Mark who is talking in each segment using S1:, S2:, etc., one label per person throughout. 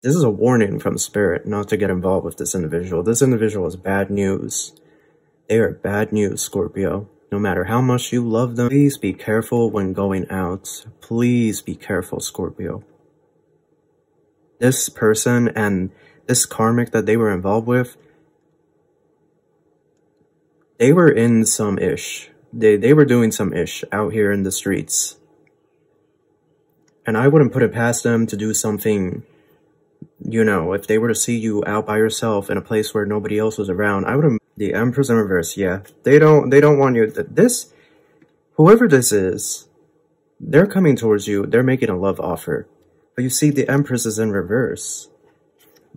S1: This is a warning from Spirit not to get involved with this individual. This individual is bad news. They are bad news, Scorpio. No matter how much you love them, please be careful when going out. Please be careful, Scorpio. This person and this karmic that they were involved with, they were in some ish. They, they were doing some ish out here in the streets. And I wouldn't put it past them to do something, you know, if they were to see you out by yourself in a place where nobody else was around, I would the Empress in reverse, yeah. They don't they don't want you this whoever this is, they're coming towards you, they're making a love offer. But you see the Empress is in reverse.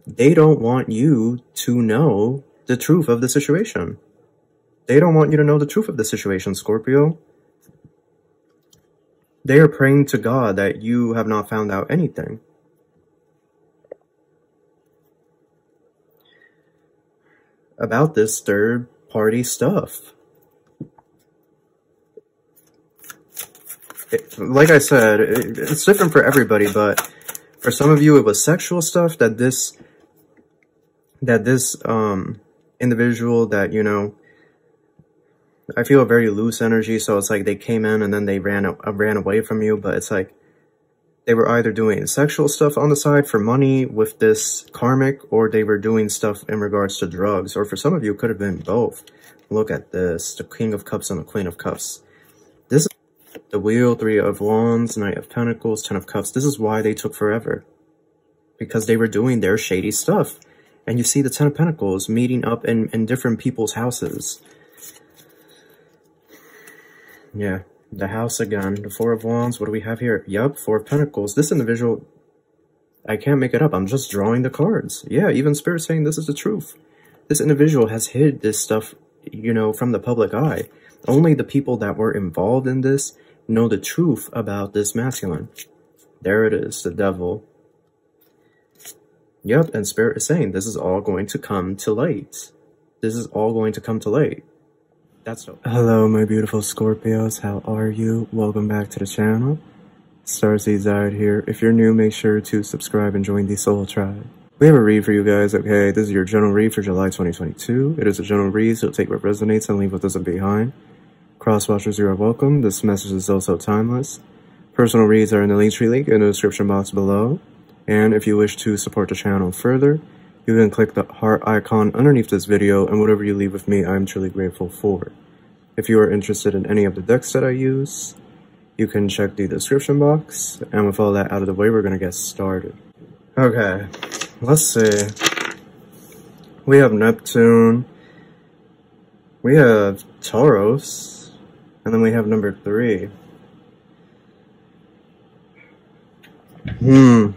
S1: They don't want you to know the truth of the situation. They don't want you to know the truth of the situation, Scorpio. They are praying to God that you have not found out anything. About this third party stuff. It, like I said, it, it's different for everybody, but for some of you, it was sexual stuff that this, that this, um, individual that, you know, I feel a very loose energy. So it's like they came in and then they ran, uh, ran away from you, but it's like, they were either doing sexual stuff on the side for money with this karmic, or they were doing stuff in regards to drugs, or for some of you, it could have been both. Look at this, the King of Cups and the Queen of Cups. This is the Wheel, Three of Wands, Knight of Pentacles, Ten of Cups. This is why they took forever. Because they were doing their shady stuff. And you see the Ten of Pentacles meeting up in, in different people's houses. Yeah, the house again. The Four of Wands. What do we have here? Yup, Four of Pentacles. This individual, I can't make it up. I'm just drawing the cards. Yeah, even Spirit saying this is the truth. This individual has hid this stuff, you know, from the public eye. Only the people that were involved in this know the truth about this masculine. There it is, the devil. Yep, and Spirit is saying this is all going to come to light. This is all going to come to light. That's dope. Hello, my beautiful Scorpios. How are you? Welcome back to the channel. Starseeds out here. If you're new, make sure to subscribe and join the Soul Tribe. We have a read for you guys, okay? This is your general read for July 2022. It is a general read, so take what resonates and leave what doesn't behind. Crosswatchers, you are welcome. This message is also timeless. Personal reads are in the Linktree link in the description box below. And if you wish to support the channel further, you can click the heart icon underneath this video and whatever you leave with me, I'm truly grateful for. If you are interested in any of the decks that I use, you can check the description box. And with all that out of the way, we're going to get started. Okay, let's see. We have Neptune. We have Taurus. And then we have number three. Hmm.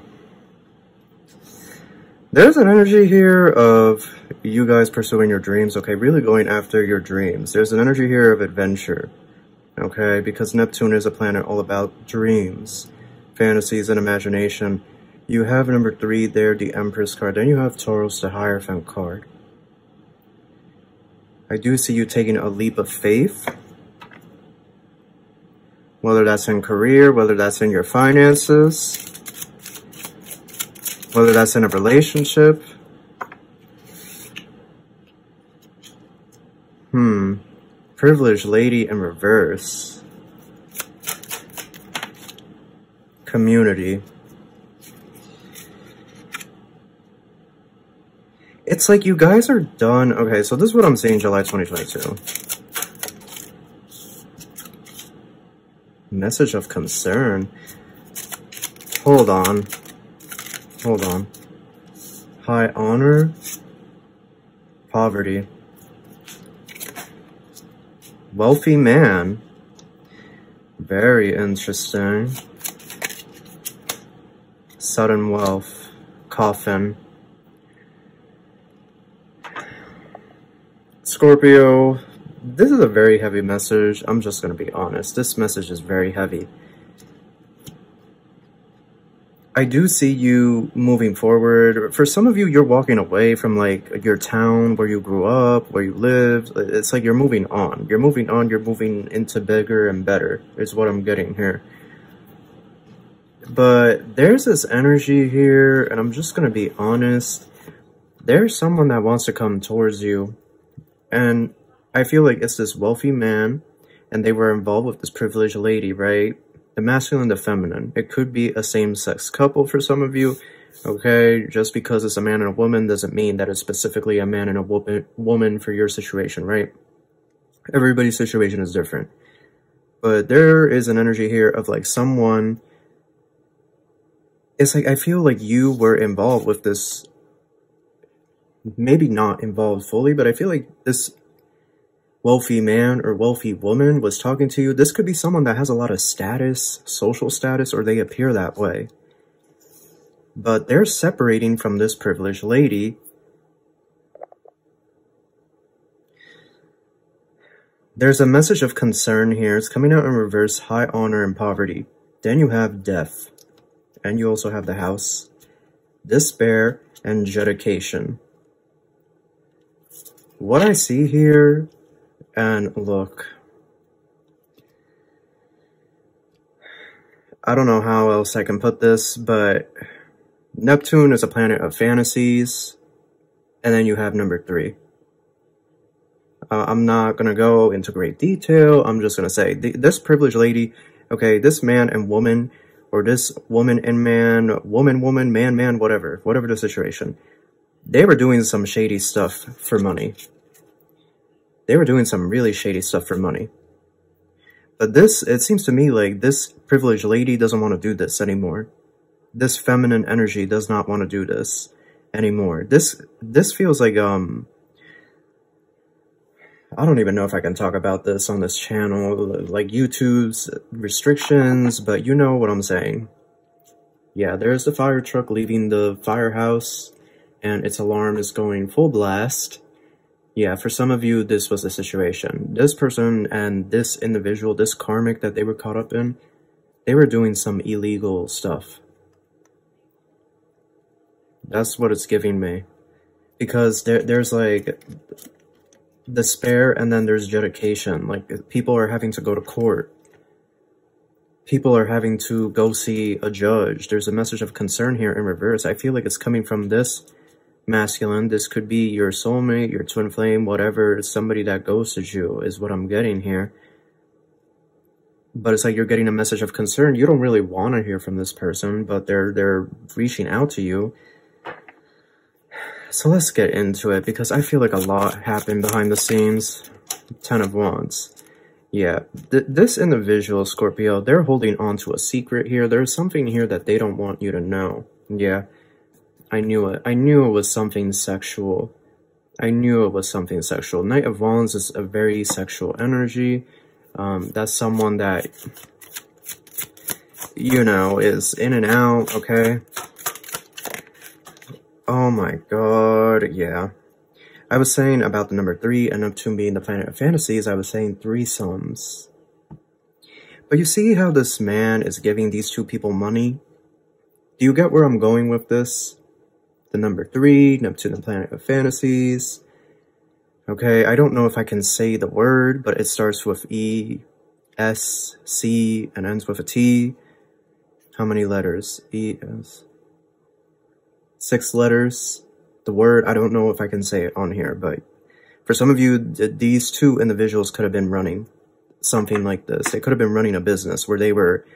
S1: There's an energy here of you guys pursuing your dreams, okay? Really going after your dreams. There's an energy here of adventure, okay? Because Neptune is a planet all about dreams, fantasies, and imagination. You have number three there, the Empress card. Then you have Taurus, the Hierophant card. I do see you taking a leap of faith. Whether that's in career, whether that's in your finances whether that's in a relationship. Hmm. Privileged lady in reverse. Community. It's like you guys are done. Okay, so this is what I'm saying July 2022. Message of concern. Hold on. Hold on. High honor. Poverty. Wealthy man. Very interesting. Sudden wealth. Coffin. Scorpio, this is a very heavy message. I'm just going to be honest. This message is very heavy. I do see you moving forward. For some of you, you're walking away from like your town where you grew up, where you lived. It's like you're moving on. You're moving on. You're moving into bigger and better is what I'm getting here. But there's this energy here, and I'm just gonna be honest. There's someone that wants to come towards you, and I feel like it's this wealthy man, and they were involved with this privileged lady, right? The masculine, the feminine. It could be a same-sex couple for some of you, okay? Just because it's a man and a woman doesn't mean that it's specifically a man and a woman, woman for your situation, right? Everybody's situation is different. But there is an energy here of like someone it's like I feel like you were involved with this maybe not involved fully, but I feel like this wealthy man or wealthy woman was talking to you. This could be someone that has a lot of status, social status, or they appear that way. But they're separating from this privileged lady. There's a message of concern here. It's coming out in reverse, high honor and poverty. Then you have death and you also have the house, despair, and adjudication. What I see here, and look, I don't know how else I can put this, but Neptune is a planet of fantasies, and then you have number three. Uh, I'm not going to go into great detail. I'm just going to say th this privileged lady, okay, this man and woman or this woman and man, woman, woman, man, man, whatever, whatever the situation, they were doing some shady stuff for money. They were doing some really shady stuff for money. But this, it seems to me like this privileged lady doesn't want to do this anymore. This feminine energy does not want to do this anymore. This, this feels like, um, I don't even know if I can talk about this on this channel, like YouTube's restrictions, but you know what I'm saying. Yeah, there's the fire truck leaving the firehouse, and its alarm is going full blast. Yeah, for some of you, this was the situation. This person and this individual, this karmic that they were caught up in, they were doing some illegal stuff. That's what it's giving me. Because there, there's like despair and then there's dedication. Like people are having to go to court. People are having to go see a judge. There's a message of concern here in reverse. I feel like it's coming from this masculine. This could be your soulmate, your twin flame, whatever. Somebody that ghosted you is what I'm getting here. But it's like you're getting a message of concern. You don't really want to hear from this person, but they're they're reaching out to you so let's get into it because I feel like a lot happened behind the scenes. Ten of Wands. Yeah, th this individual, Scorpio, they're holding on to a secret here. There's something here that they don't want you to know. Yeah, I knew it. I knew it was something sexual. I knew it was something sexual. Knight of Wands is a very sexual energy. Um, that's someone that, you know, is in and out, okay? Oh my god, yeah. I was saying about the number three and Neptune being the planet of fantasies, I was saying threesomes. But you see how this man is giving these two people money? Do you get where I'm going with this? The number three, Neptune, the planet of fantasies. Okay, I don't know if I can say the word, but it starts with E, S, C, and ends with a T. How many letters? E, S six letters. The word, I don't know if I can say it on here, but for some of you, these two individuals could have been running something like this. They could have been running a business where they were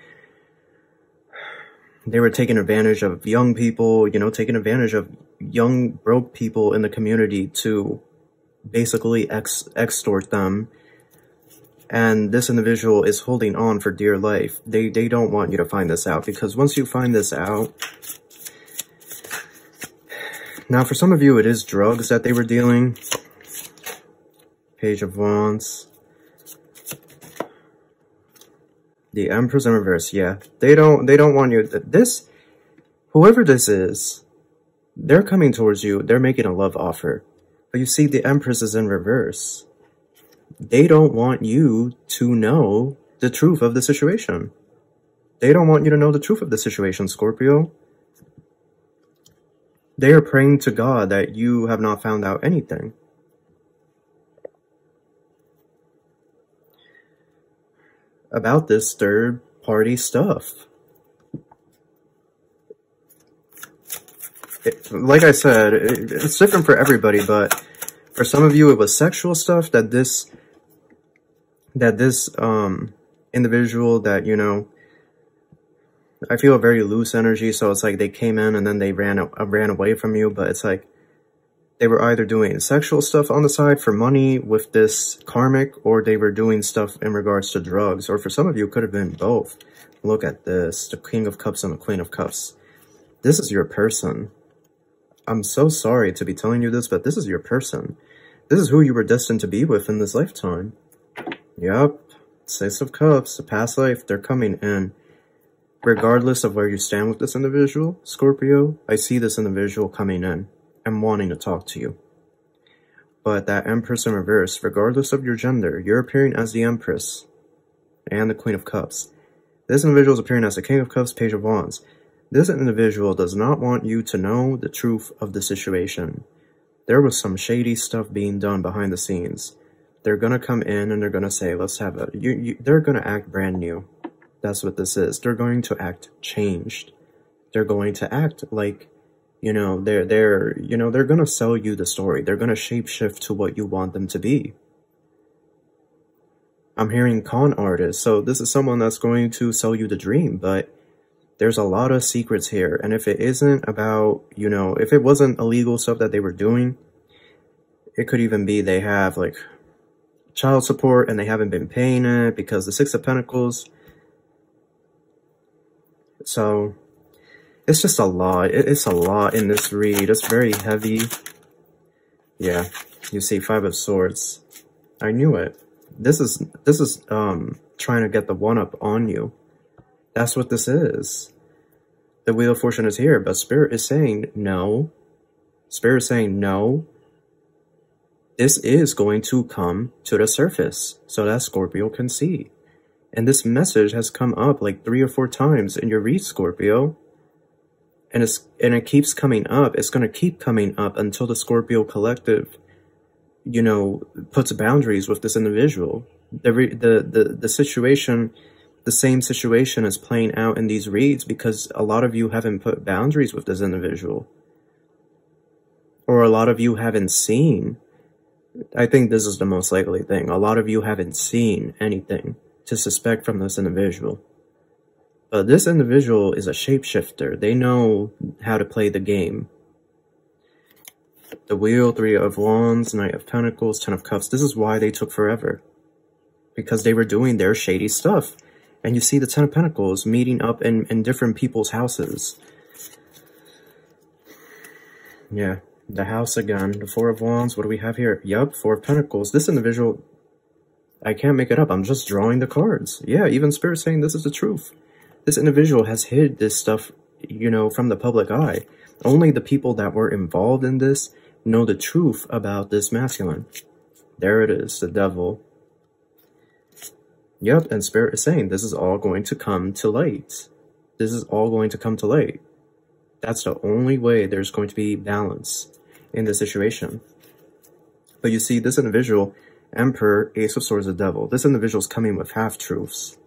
S1: they were taking advantage of young people, you know, taking advantage of young broke people in the community to basically ex extort them. And this individual is holding on for dear life. They they don't want you to find this out because once you find this out, now, for some of you, it is drugs that they were dealing. Page of Wands. The Empress in reverse, yeah. They don't, they don't want you, this, whoever this is, they're coming towards you, they're making a love offer. But you see, the Empress is in reverse. They don't want you to know the truth of the situation. They don't want you to know the truth of the situation, Scorpio. They are praying to God that you have not found out anything. about this third party stuff. It, like I said, it, it's different for everybody, but for some of you it was sexual stuff that this that this um individual that, you know, I feel a very loose energy, so it's like they came in and then they ran uh, ran away from you, but it's like they were either doing sexual stuff on the side for money with this karmic, or they were doing stuff in regards to drugs, or for some of you, it could have been both. Look at this, the King of Cups and the Queen of Cups. This is your person. I'm so sorry to be telling you this, but this is your person. This is who you were destined to be with in this lifetime. Yep, Six of Cups, the past life, they're coming in. Regardless of where you stand with this individual, Scorpio, I see this individual coming in and wanting to talk to you. But that Empress in reverse, regardless of your gender, you're appearing as the Empress and the Queen of Cups. This individual is appearing as the King of Cups, Page of Wands. This individual does not want you to know the truth of the situation. There was some shady stuff being done behind the scenes. They're gonna come in and they're gonna say, let's have a, you, you, they're gonna act brand new. That's what this is. They're going to act changed. They're going to act like you know, they're, they're, you know, they're to sell you the story. They're to shapeshift to what you want them to be. I'm hearing con artists. So this is someone that's going to sell you the dream, but there's a lot of secrets here. And if it isn't about, you know, if it wasn't illegal stuff that they were doing, it could even be they have like child support and they haven't been paying it because the Six of Pentacles. So it's just a lot. It's a lot in this read. It's very heavy. Yeah, you see Five of Swords. I knew it. This is, this is, um, trying to get the one-up on you. That's what this is. The Wheel of Fortune is here, but Spirit is saying no. Spirit is saying no. This is going to come to the surface so that Scorpio can see. And this message has come up like three or four times in your read, Scorpio and it's and it keeps coming up. It's going to keep coming up until the Scorpio collective, you know, puts boundaries with this individual. The the the the situation, the same situation is playing out in these reads because a lot of you haven't put boundaries with this individual, or a lot of you haven't seen. I think this is the most likely thing. A lot of you haven't seen anything to suspect from this individual. But this individual is a shapeshifter. They know how to play the game. The Wheel, Three of Wands, Knight of Pentacles, Ten of Cups. This is why they took forever. Because they were doing their shady stuff. And you see the Ten of Pentacles meeting up in, in different people's houses. Yeah, the house again. The Four of Wands, what do we have here? Yup, Four of Pentacles. This individual, I can't make it up. I'm just drawing the cards. Yeah, even Spirit saying this is the truth. This individual has hid this stuff, you know, from the public eye. Only the people that were involved in this know the truth about this masculine. There it is, the devil. Yep, and Spirit is saying this is all going to come to light. This is all going to come to light. That's the only way there's going to be balance in this situation. But you see, this individual, Emperor, Ace of Swords, the Devil, this individual's coming with half-truths.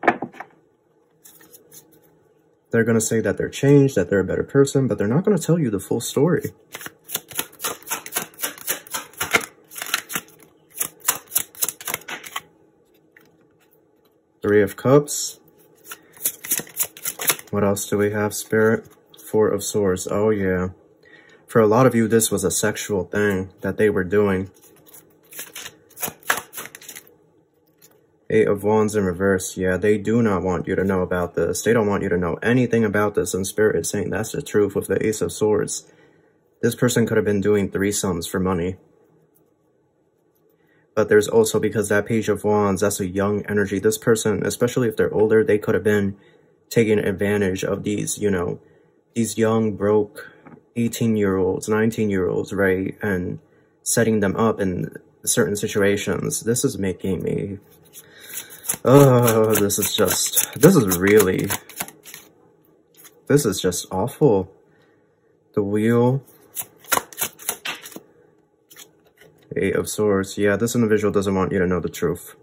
S1: They're going to say that they're changed, that they're a better person, but they're not going to tell you the full story. Three of Cups. What else do we have, Spirit? Four of Swords. Oh, yeah. For a lot of you, this was a sexual thing that they were doing. Eight of Wands in reverse. Yeah, they do not want you to know about this. They don't want you to know anything about this. And Spirit is saying that's the truth with the Ace of Swords. This person could have been doing threesomes for money. But there's also, because that Page of Wands, that's a young energy. This person, especially if they're older, they could have been taking advantage of these, you know, these young, broke 18-year-olds, 19-year-olds, right? And setting them up in certain situations. This is making me Oh, this is just, this is really, this is just awful. The wheel. Eight of Swords. Yeah, this individual doesn't want you to know the truth.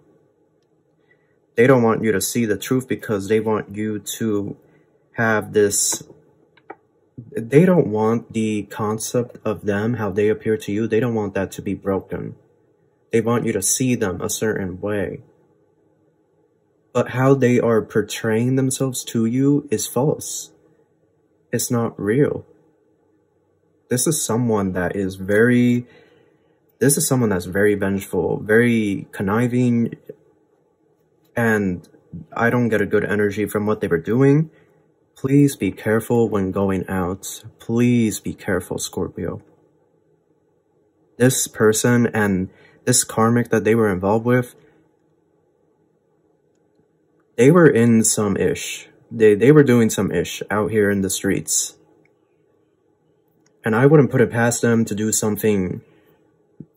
S1: They don't want you to see the truth because they want you to have this they don't want the concept of them, how they appear to you, they don't want that to be broken. They want you to see them a certain way. But how they are portraying themselves to you is false. It's not real. This is someone that is very, this is someone that's very vengeful, very conniving, and I don't get a good energy from what they were doing. Please be careful when going out. Please be careful, Scorpio. This person and this karmic that they were involved with, they were in some ish. They, they were doing some ish out here in the streets. And I wouldn't put it past them to do something,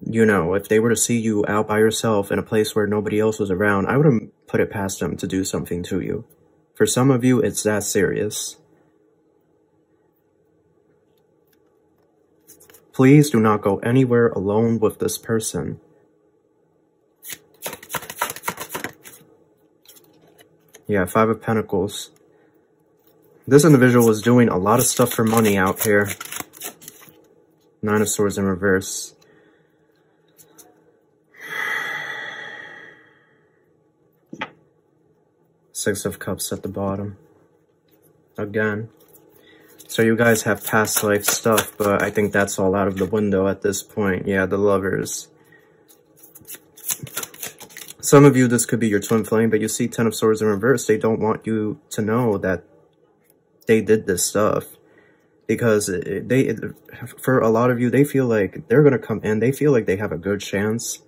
S1: you know, if they were to see you out by yourself in a place where nobody else was around, I wouldn't put it past them to do something to you. For some of you, it's that serious. Please do not go anywhere alone with this person. Yeah, Five of Pentacles. This individual was doing a lot of stuff for money out here. Nine of Swords in reverse. Six of Cups at the bottom. Again. So you guys have past life stuff, but I think that's all out of the window at this point. Yeah, the lovers. Some of you, this could be your twin flame, but you see Ten of Swords in reverse. They don't want you to know that they did this stuff. Because they, for a lot of you, they feel like they're going to come in. They feel like they have a good chance.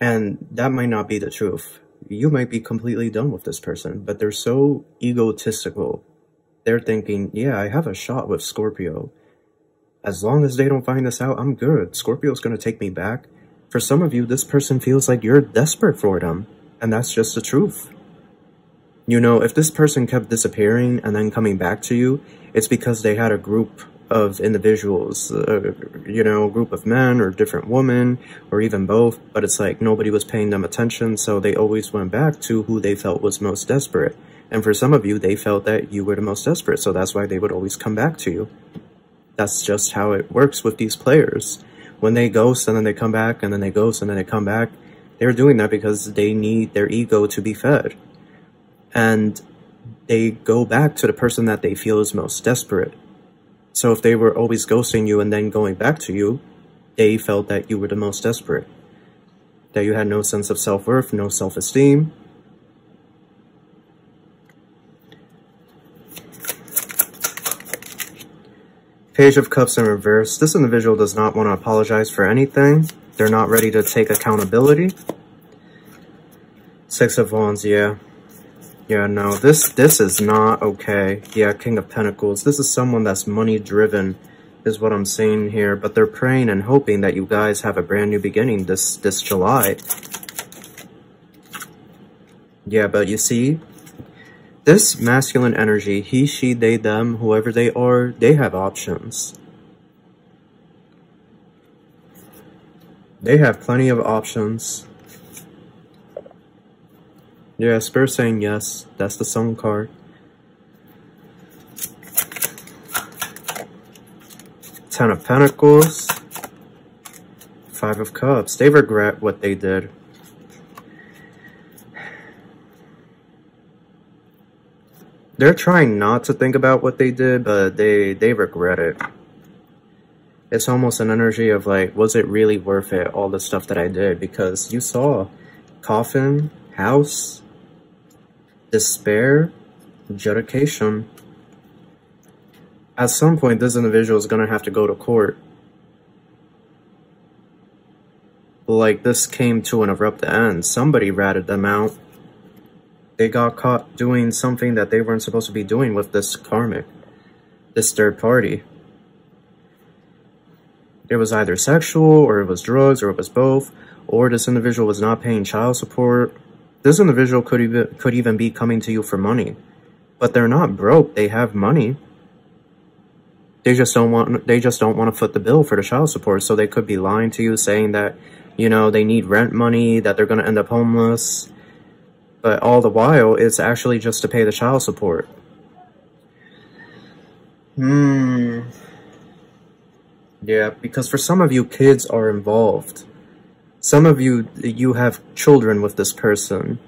S1: And that might not be the truth you might be completely done with this person, but they're so egotistical. They're thinking, yeah, I have a shot with Scorpio. As long as they don't find this out, I'm good. Scorpio's gonna take me back. For some of you, this person feels like you're desperate for them, and that's just the truth. You know, if this person kept disappearing and then coming back to you, it's because they had a group of individuals, uh, you know, a group of men or different women or even both, but it's like nobody was paying them attention, so they always went back to who they felt was most desperate. And for some of you, they felt that you were the most desperate, so that's why they would always come back to you. That's just how it works with these players. When they ghost and then they come back and then they ghost and then they come back, they're doing that because they need their ego to be fed. And they go back to the person that they feel is most desperate. So if they were always ghosting you and then going back to you, they felt that you were the most desperate. That you had no sense of self-worth, no self-esteem. Page of Cups in reverse. This individual does not want to apologize for anything. They're not ready to take accountability. Six of Wands, yeah. Yeah, no, this this is not okay. Yeah, King of Pentacles. This is someone that's money driven is what I'm seeing here, but they're praying and hoping that you guys have a brand new beginning this this July. Yeah, but you see, this masculine energy, he, she, they, them, whoever they are, they have options. They have plenty of options. Yeah, Spur saying yes. That's the song card. Ten of Pentacles. Five of Cups. They regret what they did. They're trying not to think about what they did, but they, they regret it. It's almost an energy of like, was it really worth it, all the stuff that I did? Because you saw Coffin, House, despair, adjudication. At some point, this individual is going to have to go to court. Like, this came to an abrupt end. Somebody ratted them out. They got caught doing something that they weren't supposed to be doing with this karmic, this third party. It was either sexual, or it was drugs, or it was both, or this individual was not paying child support, this individual could even could even be coming to you for money. But they're not broke, they have money. They just don't want they just don't want to foot the bill for the child support, so they could be lying to you saying that, you know, they need rent money, that they're going to end up homeless. But all the while, it's actually just to pay the child support. Hmm. Yeah, because for some of you, kids are involved. Some of you, you have children with this person.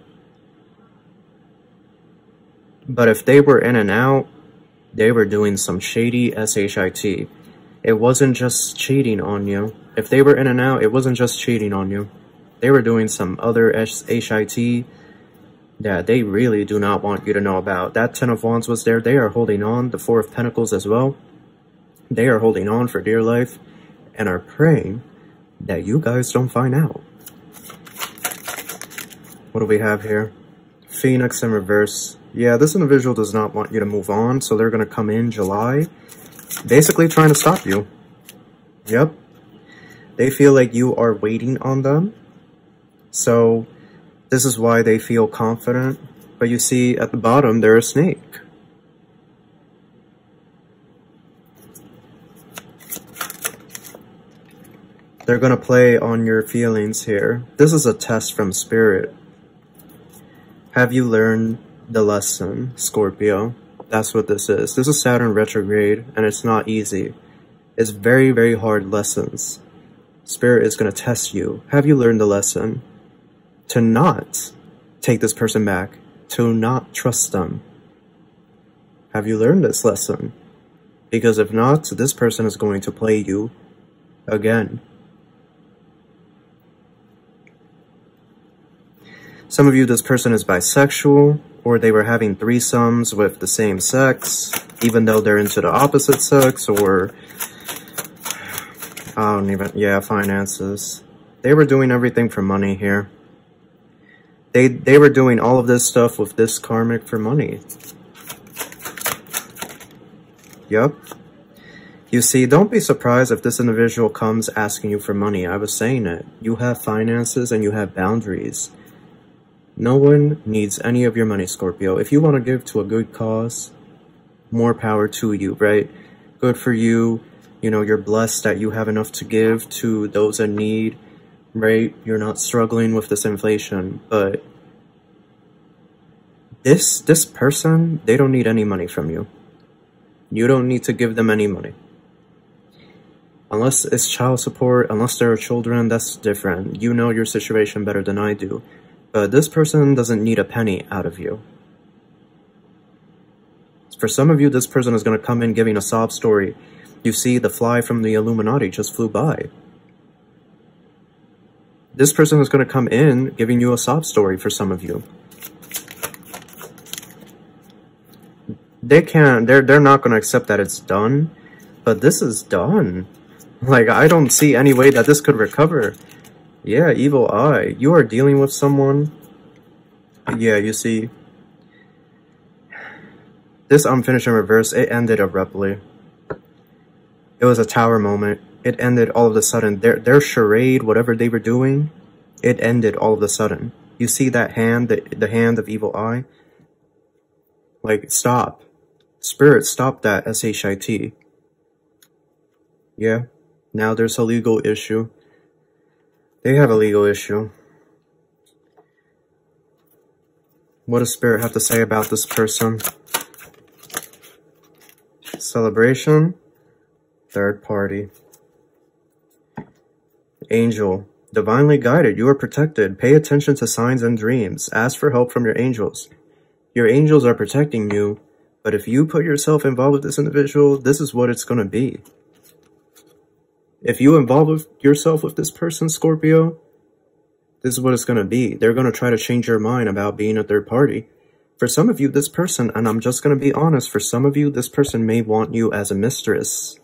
S1: But if they were in and out, they were doing some shady SHIT. It wasn't just cheating on you. If they were in and out, it wasn't just cheating on you. They were doing some other HIT that they really do not want you to know about. That Ten of Wands was there. They are holding on. The Four of Pentacles as well. They are holding on for dear life and are praying that you guys don't find out. What do we have here? Phoenix in reverse. Yeah, this individual does not want you to move on, so they're going to come in July, basically trying to stop you. Yep. They feel like you are waiting on them, so this is why they feel confident. But you see, at the bottom, they're a snake. They're going to play on your feelings here. This is a test from Spirit. Have you learned the lesson, Scorpio? That's what this is. This is Saturn retrograde, and it's not easy. It's very, very hard lessons. Spirit is going to test you. Have you learned the lesson? To not take this person back. To not trust them. Have you learned this lesson? Because if not, this person is going to play you again. Some of you, this person is bisexual, or they were having threesomes with the same sex, even though they're into the opposite sex, or I don't even, yeah, finances. They were doing everything for money here. They, they were doing all of this stuff with this karmic for money. Yep. You see, don't be surprised if this individual comes asking you for money. I was saying it. You have finances and you have boundaries. No one needs any of your money, Scorpio. If you want to give to a good cause, more power to you, right? Good for you. You know, you're blessed that you have enough to give to those in need, right? You're not struggling with this inflation, but this this person, they don't need any money from you. You don't need to give them any money. Unless it's child support, unless there are children, that's different. You know your situation better than I do. But this person doesn't need a penny out of you. For some of you, this person is going to come in giving a sob story. You see, the fly from the Illuminati just flew by. This person is going to come in giving you a sob story for some of you. They can't, they're, they're not going to accept that it's done, but this is done. Like, I don't see any way that this could recover. Yeah, evil eye. You are dealing with someone. Yeah, you see. This unfinished in reverse, it ended abruptly. It was a tower moment. It ended all of a sudden. Their, their charade, whatever they were doing, it ended all of a sudden. You see that hand, the, the hand of evil eye? Like, stop. Spirit, stop that S-H-I-T. Yeah, now there's a legal issue. They have a legal issue. What does Spirit have to say about this person? Celebration. Third party. Angel. Divinely guided. You are protected. Pay attention to signs and dreams. Ask for help from your angels. Your angels are protecting you, but if you put yourself involved with this individual, this is what it's going to be. If you involve yourself with this person, Scorpio, this is what it's going to be. They're going to try to change your mind about being a third party. For some of you, this person, and I'm just going to be honest, for some of you, this person may want you as a mistress.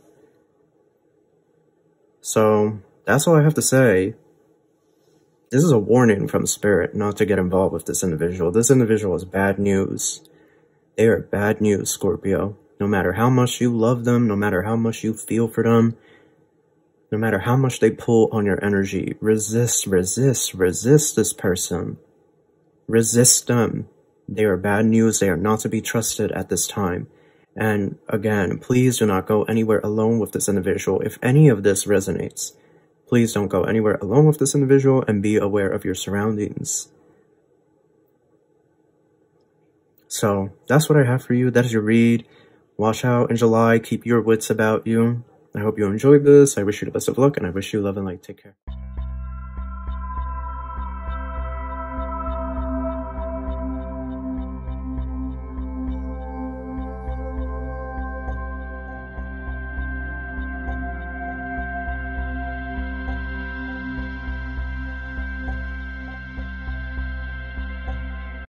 S1: So, that's all I have to say. This is a warning from Spirit not to get involved with this individual. This individual is bad news. They are bad news, Scorpio. No matter how much you love them, no matter how much you feel for them, no matter how much they pull on your energy, resist, resist, resist this person. Resist them. They are bad news. They are not to be trusted at this time. And again, please do not go anywhere alone with this individual. If any of this resonates, please don't go anywhere alone with this individual and be aware of your surroundings. So that's what I have for you. That is your read. Watch out in July. Keep your wits about you. I hope you enjoyed this. I wish you the best of luck, and I wish you love and light. Take care.